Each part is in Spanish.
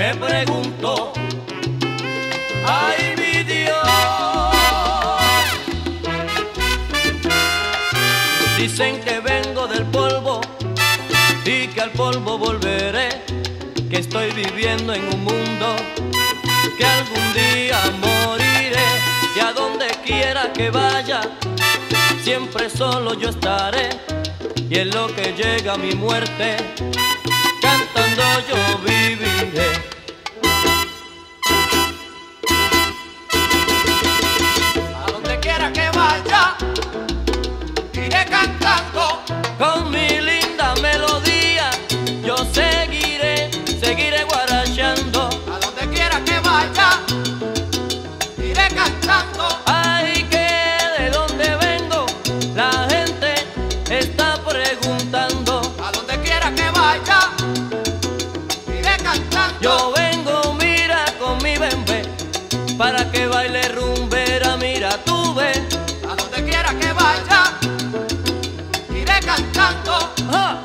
me pregunto, ay mi Dios, dicen que vengo del polvo y que al polvo volveré, que estoy viviendo en un mundo que algún día moriré y a donde quiera que vaya, siempre solo yo estaré y en lo que llega mi muerte, cantando yo viviré. Para que baile rumbera, mira, tú ves. A donde quiera que vaya, iré cantando. ¡Ah!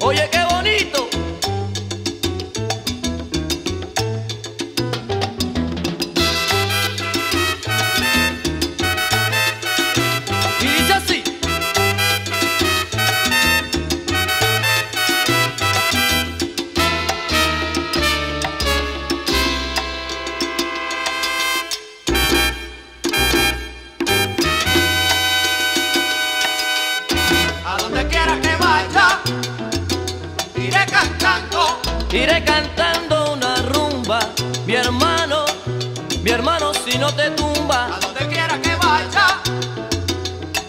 Oye, Iré cantando una rumba, mi hermano, mi hermano si no te tumba. A donde quiera que vaya,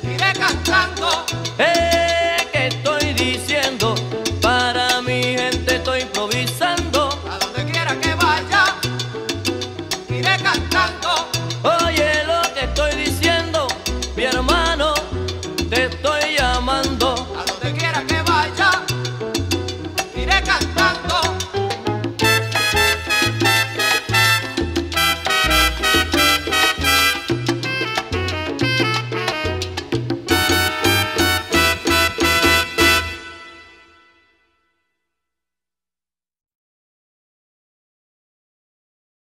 iré cantando. Eh,